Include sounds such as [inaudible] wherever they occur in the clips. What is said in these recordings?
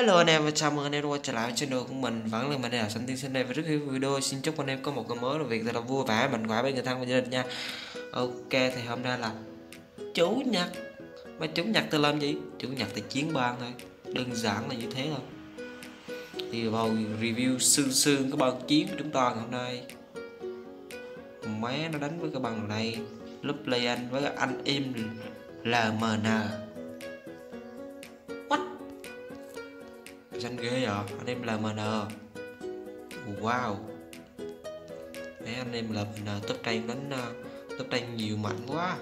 Hello anh em và chào mừng anh em đã quay trở lại với channel của mình. Vẫn là mình là Sanh Tiên Sinh đây và rất khi video. Xin chúc anh em có một ngày mới là việc thật là vui vẻ, mạnh khỏe bên người thân và gia đình nha. Ok, thì hôm nay là chủ nhật. Mà chủ nhật tôi làm gì? Chủ nhật thì chiến ban thôi. Đơn giản là như thế thôi. Thì vào review sương sương cái bàn chiến của chúng ta ngày hôm nay. Mé nó đánh với cái bằng này. Lúc play anh với anh im LMN xanh ghê à? Anh em là MN wow. Mấy anh em là MN top trang đánh uh, top trang nhiều mạnh quá.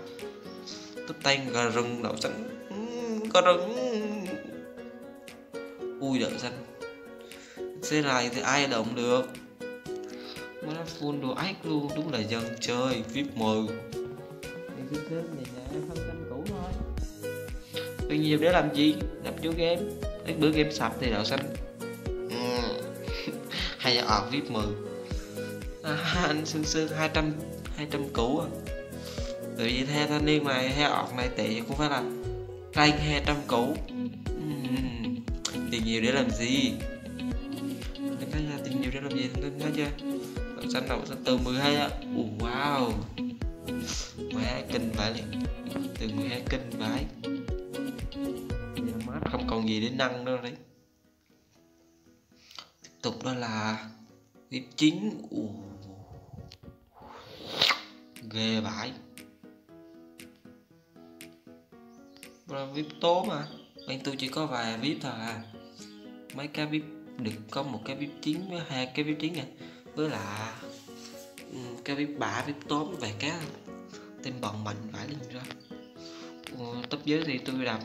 Top trang gà rừng đậu xanh gà rừng. Ui đậu xanh xe này thì ai động được? Nó full đồ ách luôn đúng là dân chơi vip 10 thì cứ thế này nè phân canh cũ thôi. Tuy nhiên để làm gì? Làm chú game cái bữa game sập thì đậu [laughs] xanh hay là ọt vip 10 à, anh sương sương 200 200 cũ à. Tại vì theo thanh niên này hay ọt này tệ cũng phải là rank 200 cũ tiền nhiều để làm gì? Nên thấy tiền nhiều để làm gì anh thấy chưa đậu xanh đậu xanh từ 12 á. Wow. Mẹ kinh vãi liền. Từ 12 kinh vãi không còn gì để nâng nữa đấy. Tiếp tục đó là vip chín uh. ghê vãi. Là vip tố mà bên tôi chỉ có vài vip thôi à. Mấy cái vip được có một cái vip chín với hai cái vip chín à. Với là ừ, cái vip bả vip tóm về cái tên bận mình phải lên ra Tấp dưới thì tôi đập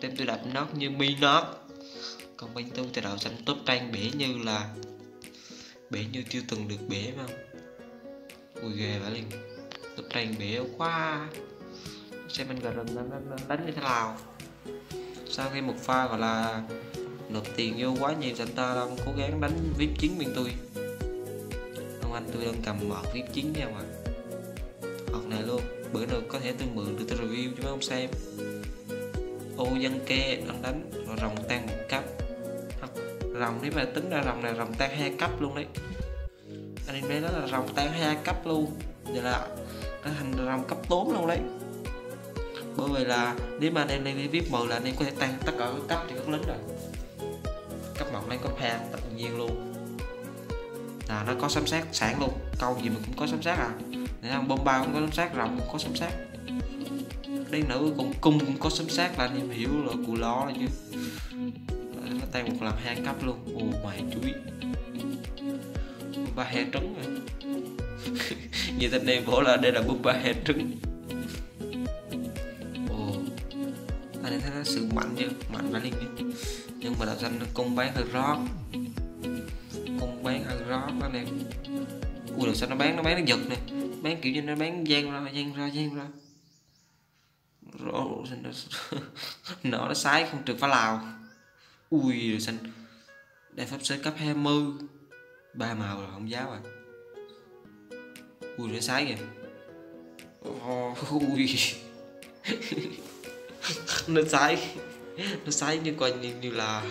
tên tôi đập nó như mi nót còn bên tôi thì đậu xanh top trang bể như là bể như chưa từng được bể mà. Ui, ghê vậy liền. Top trang bể quá. Xem mình gần đánh như thế nào. Sau khi một pha gọi là nộp tiền vô quá nhiều anh ta đang cố gắng đánh vip chín bên tôi? Ông anh tôi đang cầm một vip chín nha mà học này luôn. Bữa nào có thể tôi mượn được tôi review cho mấy ông xem ô dân kê đang đánh rồi rồng tan một cấp. Rồng, nếu mà tính ra rồng này rồng tan hai cấp luôn đấy. Anh em thấy đó là rồng tan hai cấp luôn. Vậy là nó thành rồng cấp 4 luôn đấy. Bởi vì là nếu mà anh em lên vip 10 là anh em có thể tăng tất cả các cấp thì các lính rồi. Cấp 1 lên cấp hai tất nhiên luôn. Là nó có sấm sát sản luôn. Câu gì mà cũng có sấm sát à. Để thằng bom bao cũng có sấm sát rồng cũng có sấm sát đến nữa còn cung cũng có sấm sát là anh em hiểu là cù ló rồi chứ nó tăng một lần hai cấp luôn. Ồ mày chuối ba he trứng rồi. Như tên em bảo là đây là búp ba he trứng. Ồ, anh em thấy nó sự mạnh chứ mạnh và liên nhưng mà đạo xanh nó cung bán hơi rót. Cung bán hơi rót anh em ui đạo xanh nó bán? Nó bán nó giật nè. Bán kiểu như nó bán gian ra gian ra gian ra rồi [laughs] nó nó sái không trượt phá lào. Ui rồi xanh đại pháp sư cấp 20 ba màu rồi không giáo à. Ui nó sái kìa. Ui [laughs] nó sái. Nó sái như coi như, như là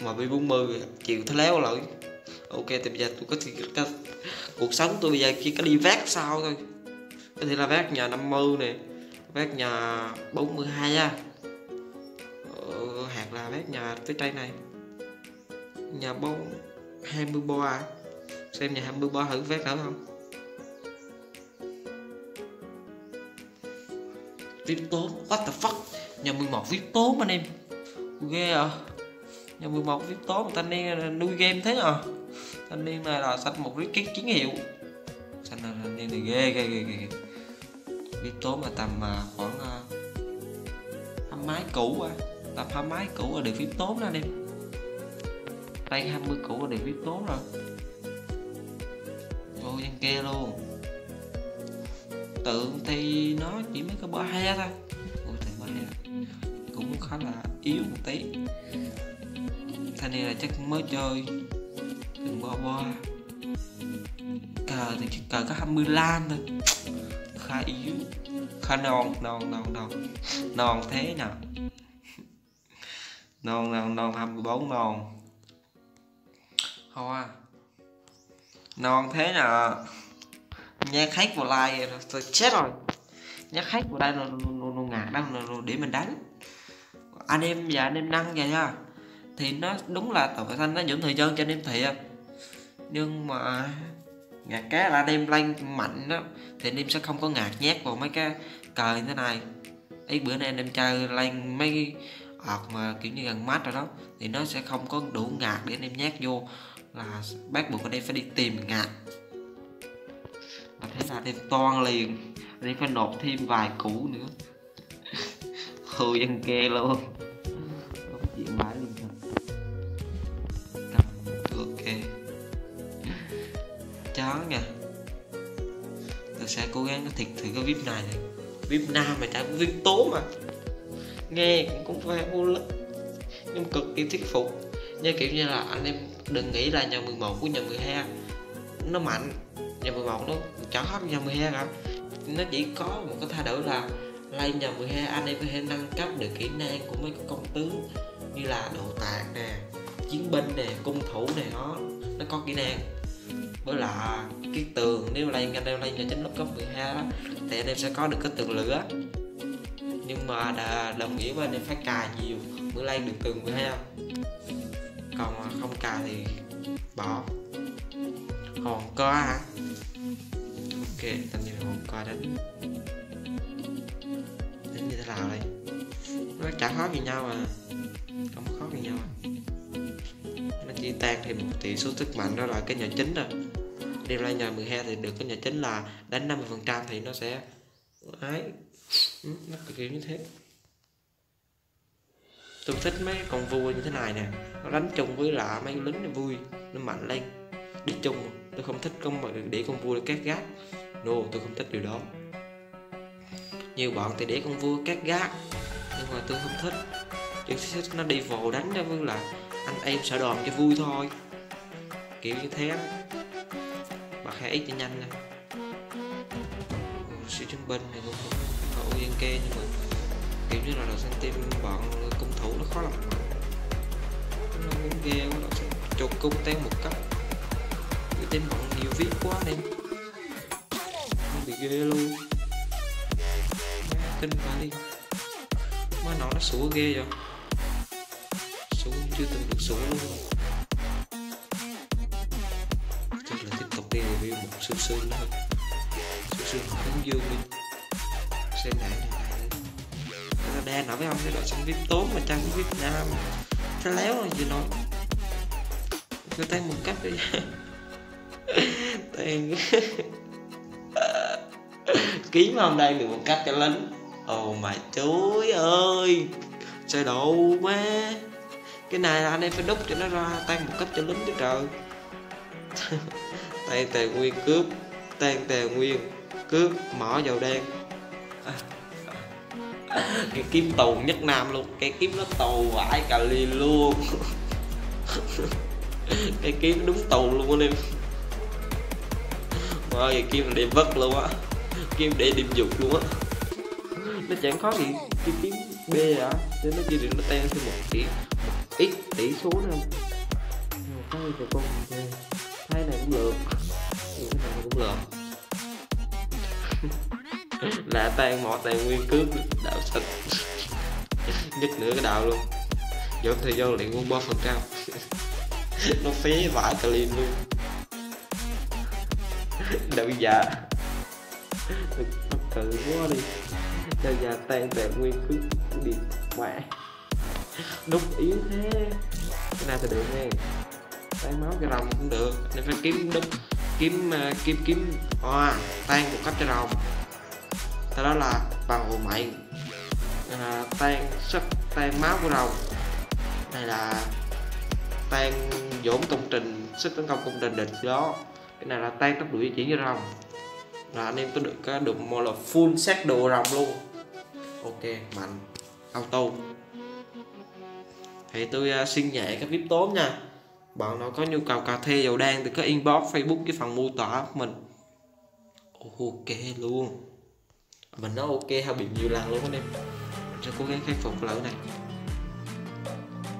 mà bị 40 chịu thế léo lại ok thì bây giờ tôi có thì cái, cuộc sống tôi bây giờ chỉ có đi vác sao thôi. Có thể là vác nhà 50 này vác nhà 42 á ờ, hạt là vác nhà phía tây này nhà bốn 23 à xem nhà 23 thử vác nữa không viết tốn what the fuck nhà 11 viết tốn anh em ghê à nhà 11 viết tốn thanh niên nuôi game thế à thanh niên này là sạch một cái kiến hiệu xanh thanh niên này ghê ghê ghê ghê đi tốn mà tầm à, khoảng à, hai hăm máy cũ à tầm hăm máy cũ là được viết tốn ra anh em. Tay 20 cũ là được viết tốn rồi. Ô dân kia luôn. Tượng thì nó chỉ mấy cái bó he thôi. Ôi thì bó he. Cũng khá là yếu một tí. Thanh này là chắc mới chơi đừng bo bo cờ thì chỉ cờ có 20 lan thôi khá yếu khá non non non non. Non thế nào? Non non non 24 non. Hoa non thế nè, nhát khách vào like rồi tôi chết rồi. Nhát khách vào đây là nó ngạt đâu rồi để mình đánh. Anh em và anh em năng vậy nha. Thì nó đúng là tội xanh nó dưỡng thời gian cho anh em thiệt nhưng mà ngạt cá là anh em mạnh đó, thì anh em sẽ không có ngạt nhát vào mấy cái cờ như thế này. Ấy bữa nay anh em chơi lên mấy ọt mà kiểu như gần mát rồi đó, thì nó sẽ không có đủ ngạt để anh em nhát vô. Là bắt buộc anh em phải đi tìm ngạt. Và thế là anh em toan liền. Anh em phải nộp thêm vài củ nữa. [laughs] Hư dân kê luôn. Chuyện mà. Chó nha tôi sẽ cố gắng thiệt thử cái vip này này. Vip nam mà chả có vip tố mà. Nghe cũng cũng phải vô lắm. Nhưng cực kỳ thuyết phục. Như kiểu như là anh em đừng nghĩ là nhà 11 của nhà 12 nó mạnh. Nhà 11 nó chả khác nhà 12 cả. Nó chỉ có một cái thay đổi là lên nhà 12 anh em có thể nâng cấp được kỹ năng của mấy cái công tướng như là độ tạc nè, chiến binh nè, cung thủ nè, nó nó có kỹ năng với là cái tường nếu lên anh em lên nhà chính lớp cấp 12 đó thì anh em sẽ có được cái tường lửa. Nhưng mà đã đồng nghĩa với anh em phải cài nhiều mới lên được tường 12 còn không cài thì bỏ. Hòn co hả? Ok, tao nhìn hòn co đánh đánh như thế nào đây? Nó chả khó gì nhau mà không khó gì nhau mà nó chỉ tan thêm một tỷ số sức mạnh đó là cái nhà chính rồi đem ra nhà 12 thì được, cái nhà chính là đánh 50 phần trăm thì nó sẽ, ấy ừ, nó kiểu như thế. Tôi thích mấy con vua như thế này nè, nó đánh chung với lạ mấy lính nó vui, nó mạnh lên. Đi chung, tôi không thích con để con vua cát gác. No, tôi không thích điều đó. Nhiều bọn thì để con vua cát gác, nhưng mà tôi không thích. Tôi thích nó đi vào đánh cho với là anh em sợ đòn cho vui thôi. Kiểu như thế hai ít cho nhanh nè siêu trung bình này cũng không có yên kê nhưng mà kiểu như là đầu xanh tim bọn cung thủ nó khó làm nó muốn ghê quá sẽ chột cung tan một cấp cái tên bọn nhiều viết quá nên bị ghê luôn. Kinh quá đi, mà nó nó sủa ghê vậy. Sủa chưa từng được sủa luôn. Đi review một sương sương nữa sương sương hướng dương đi. Xem lại này đen nói với ông, cái đội xanh vip tốn mà trang vip nam thế léo rồi gì nói người ta một cách đi. Tiền kiếm hôm đây được một cách cho lính. Ồ mà chúi ơi, xe độ má cái này là anh em phải đúc cho nó ra tan một cách cho lính chứ trời. [laughs] tan tề nguyên cướp tan tề nguyên cướp mỏ dầu đen. Cái kiếm tù nhất nam luôn cái kiếm nó tù vãi cà li luôn. Cái kiếm đúng tù luôn anh em wow, cái kiếm là để vất luôn á. Kiếm để điểm dục luôn á. Nó chẳng khó gì kiếm kiếm b à cho nó chỉ được nó tan thêm một tỷ ít tỷ số nữa không cái con thay này cũng được. cái cũng được là tan mỏ tài nguyên cướp đạo sạch. Nhất nữa cái đạo luôn. Dồn thời gian luyện quân ba phần trăm. Nó phí vãi cả liền luôn. Đạo già tự quá đi. Đạo già tan tài nguyên cướp điện mẹ đúc yếu thế. Cái này thì được nghe tan máu, cái rồng cũng được. Nên phải kiếm đúc kiếm ờ, kiếm kiếm hoa tan một cách cho rồng. Sau đó là bằng hồn mạnh à, ờ, tan sức tan máu của rồng. Này là tan dỗn công trình sức tấn công công trình địch đó. Cái này là tan tốc độ di chuyển cho rồng. Là anh em tôi được cái được một là full set đồ rồng luôn. Ok mạnh. Auto. Thì tôi uh, xin nhẹ các vip tốn nha bạn nào có nhu cầu cà phê dầu đen thì có inbox facebook cái phần mô tả của mình. Ok luôn. Mình nói ok hay bị nhiều lần luôn anh em. Mình sẽ cố gắng khắc phục lỗi này.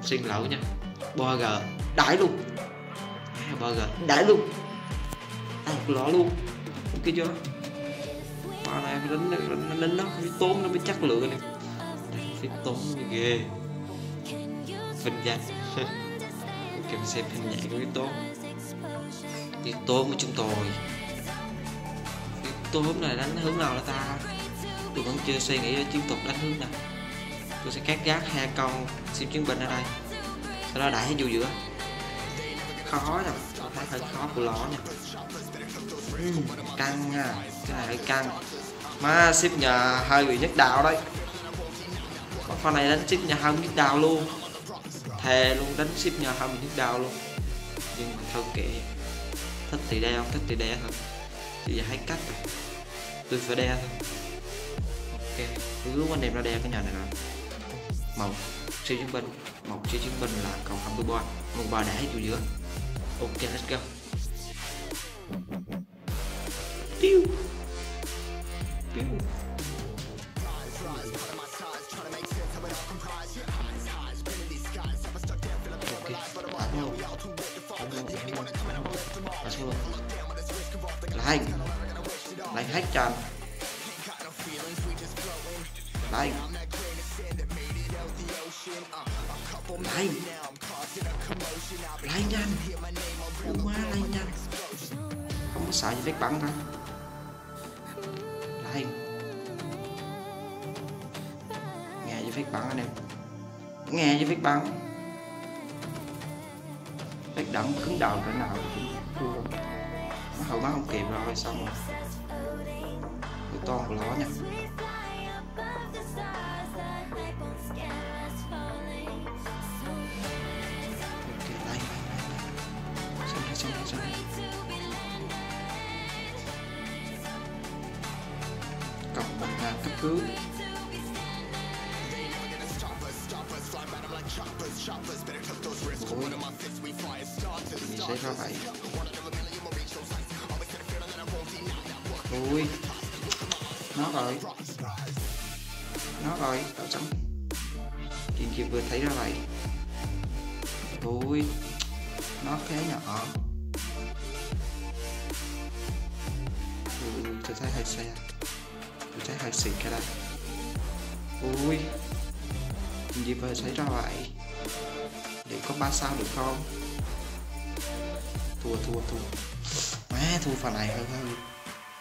Xin lỗi nha. Bo g đãi luôn. À, burger? Đãi luôn. Ăn một lọ luôn. Ok chưa? Mà này đánh đánh đánh nó phải tốn nó mới chắc lượng này phải tốn ghê. Vinh danh. [laughs] ok mình xem hình nhạy của cái tốn cái tốn của chúng tôi cái tốn này đánh hướng nào là ta? Tôi vẫn chưa suy nghĩ tiếp tục đánh hướng nào. Tôi sẽ cắt gác hai con xin chiến binh ở đây. Sau đó đẩy vô giữa. Khó nè thấy hơi khó của ló nha uhm, căng nha cái này hơi căng. Má ship nhà hơi bị nhất đạo đấy. Con này đánh ship nhà hơi nhất đạo luôn thề luôn, đánh ship nhà hai bị nhức đau luôn. Nhưng mà thôi kệ. Thích thì đeo, thích thì đeo thôi. Thì giờ hay cách rồi. Tôi phải đeo thôi. Ok. Tôi lúc anh em ra đeo cái nhà này rồi màu siêu chiến binh. Một siêu chiến binh là cầu 23 một bà đã vô giữa. Ok, let's go. Tiêu. Trần Lại Lại Lại nhanh Quá lại nhanh Không có sợ gì vết bắn thôi Lại Nghe gì vết bắn anh em? Nghe gì vết bắn? Vết đậm cứng đầu cỡ nào? Nó hầu má không kịp rồi, xong rồi. Tôi to của nó nha Ok, đây, đây, đây. Xong rồi, xong rồi, xong rồi. cộng một là cấp cứu Ôi, mình sẽ ra vậy ui nó rồi nó rồi tao xong chuyện kịp vừa thấy ra vậy. Ui, nó khá nhỏ. Ui, tôi thấy hơi xe tôi thấy hơi xịt cái đây ui chuyện gì vừa xảy ra vậy. Để có ba sao được không? Thua thua thua. Má, thua phần này hơi hơi hơi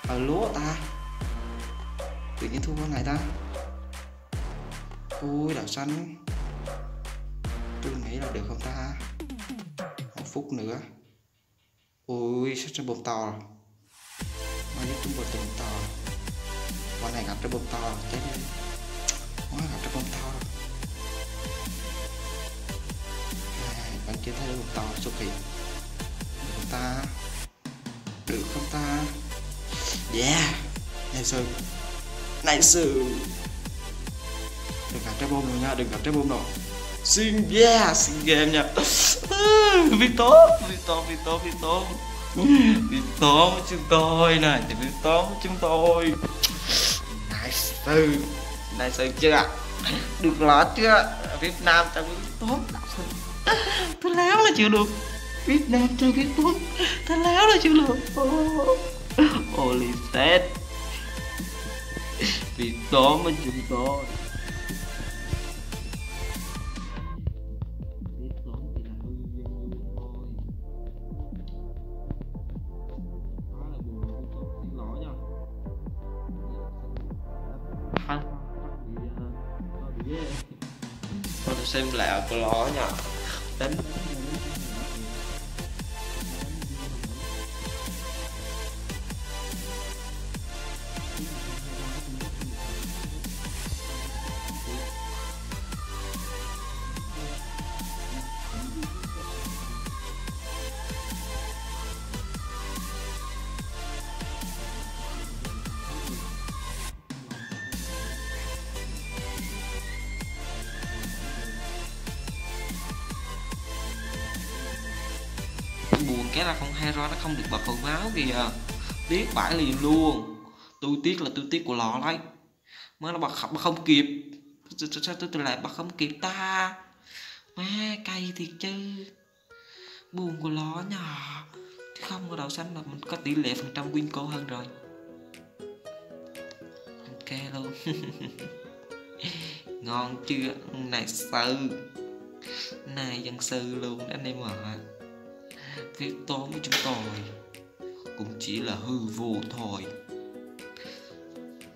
ờ, lúa ta tự nhiên thua con này ta. Ui đảo xanh tôi nghĩ là được không ta? Một phút nữa. Ui sắp ra bồn to rồi. Mà nhất chúng tôi bồn to con này gặp ra bồn to chết đi. Quá gặp ra bồn to rồi. À, chưa thấy bồn to xuất hiện được không ta? Được không ta? Yeah. Này sư sư đừng gặp trái bom rồi nha đừng gặp trái bom đâu xin yeah xin game nha Victor Victor Victor Victor Victor của chúng tôi này thì Victor của chúng tôi nice nice chưa được lọt chưa Việt Nam trong Victor tôi léo là chịu được Việt Nam trong Victor tôi léo là chịu được oh. Holy shit Vì đó mà ra con hero nó không được bật hồi máu kìa ờ, tiếc bãi liền luôn. Tôi tiếc là tôi tiếc của lò đấy. Mới nó bật không, không kịp. Sao tôi, lại bật không kịp ta? Má cay thiệt chứ. Buồn của lò nhỏ. Chứ không có đậu xanh là mình có tỷ lệ phần trăm win cô hơn rồi. Ok luôn. [laughs] Ngon chưa? Này sư này dân sư luôn anh em ạ cái tóm của chúng tôi cũng chỉ là hư vô thôi.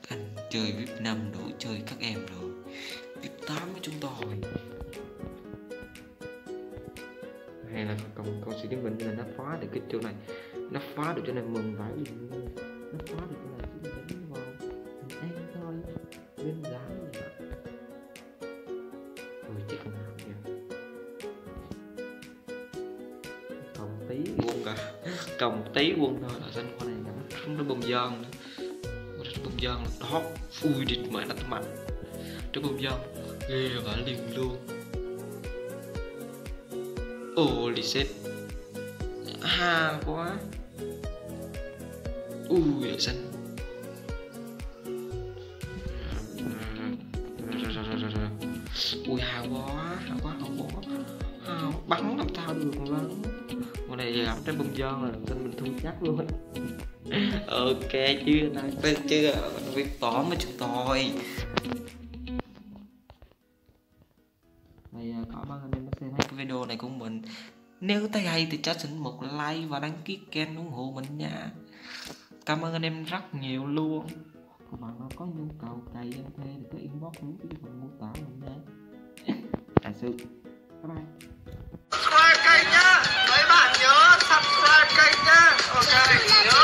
Anh chơi vip năm đủ chơi các em rồi. Vip tám của chúng tôi. Hay là còn con sẽ chứng minh là nó phá được cái chỗ này. Nó phá được chỗ này mừng vãi nó phá được tí quân thôi là xanh con này nó trúng nó bông dơn, nữa. Bông dơn là đó phui địt mẹ nó mạnh. Cái bông dơn ghê và liền luôn. Holy shit. Ha quá. Ui là xanh Ui hào quá Hào quá hào quá. Hào bắn làm sao được mà. bắn con này gặp trái bông giòn là xanh mình thu chắc luôn. [laughs] Ok chưa nào chưa Việc tỏ với chúng tôi thì cảm ơn anh em đã xem hết cái video này của mình nếu thấy hay thì cho xin một like và đăng ký kênh ủng hộ mình nha. Cảm ơn anh em rất nhiều luôn. Các bạn nào có nhu cầu cày em thuê thì cứ inbox xuống cái phần mô tả mình nha. Đại sư. Bye bye Ahí está. Ok.